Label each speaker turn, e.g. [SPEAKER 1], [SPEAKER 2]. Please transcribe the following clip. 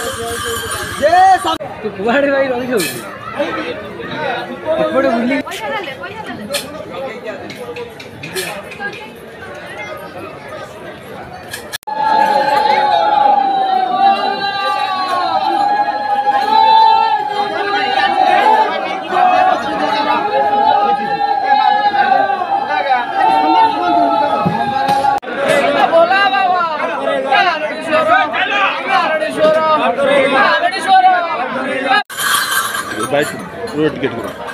[SPEAKER 1] କୁଆଡ଼େ ଭାଇ ରହିଯାଉଛି ଏପଟେ ବୁଲି
[SPEAKER 2] बाइक
[SPEAKER 3] रोड टिकट करो